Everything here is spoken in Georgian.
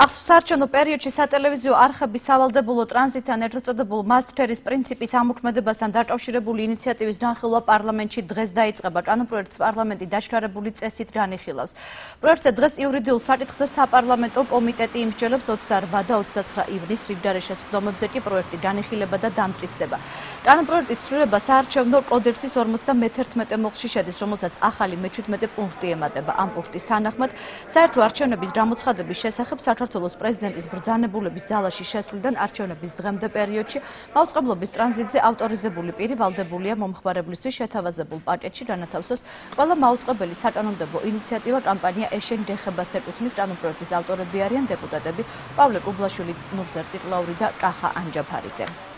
აღსარჩენო პერიოდში სატელევიზიო არხების სავალდებულო ტრანზიტთან ერთწოდებულ მასტფერის პრინციპის ამოქმედებასთან დაკავშირებული ინიციატივის განხილვა პარლამენტში დღეს დაიწყება. კანონ პროექტს პარლამენტი დაშქარებული წესით განიხილავს. პროექტზე დღეს იურიდიულ საკითხთა საპარლამენტო კომიტეტი იმსჯელებს 28 და 29 ივნის რიგდარეშე სხდომებზე კი პროექტი განიხილება და დამტკიცდება. კანონ პროექტის ცვლილება საარჩევნო კოდექსის 51 მოხში შედის, რომელსაც ახალი მე-17 პუნქტი ემატება. ამ პუნქტის თანახმად საერთო არჩევნების გამოცხადების შესახებ საქართველოს პრეზიდენტის ბრძანებულების ძალაში შესვლიდან არჩევნების დღემდე პერიოდში მაუწყებლობის ტრანზიტზე ავტორიზებული პირი ვალდებულია მომხმარებლისთვის შეთავაზებულ პაკეტში განათავსოს ყველა მაუწყებელი საკანონმდებლო ინიციატივა კამპანია ეშენ დეხებას ეკუთვნის კანონპროექტის ავტორები არიან დეპუტატები პავლე კუბლაშვილი, ნურძარ წიტლაური და კახა ანჯაფარიძე.